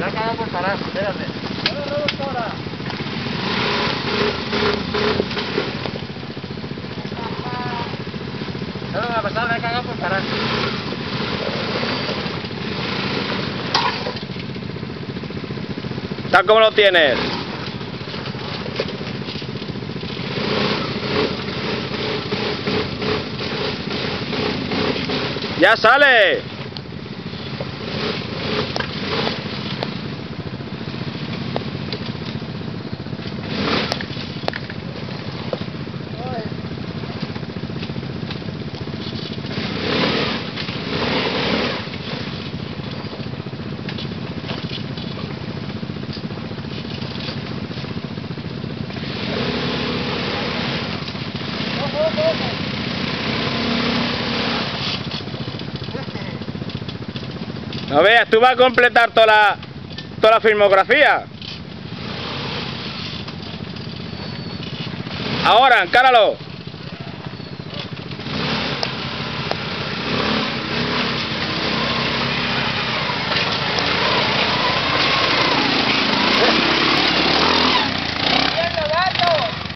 ha acabado por parar, espérate. No me va a pasar, me ha cagado por parar. ¿Tal como lo tienes? ¡Ya sale! No veas, tú vas a completar toda la, toda la filmografía. Ahora, encáralo.